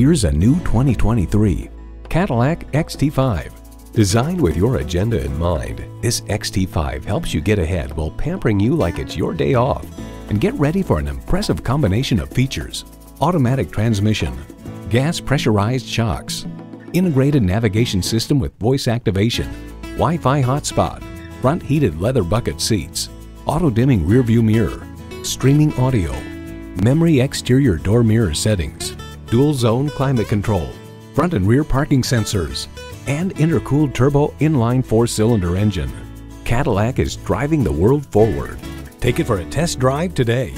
Here's a new 2023 Cadillac XT5. Designed with your agenda in mind, this XT5 helps you get ahead while pampering you like it's your day off. And get ready for an impressive combination of features. Automatic transmission, gas pressurized shocks, integrated navigation system with voice activation, Wi-Fi hotspot, front heated leather bucket seats, auto dimming rear view mirror, streaming audio, memory exterior door mirror settings, dual zone climate control, front and rear parking sensors, and intercooled turbo inline four-cylinder engine. Cadillac is driving the world forward. Take it for a test drive today.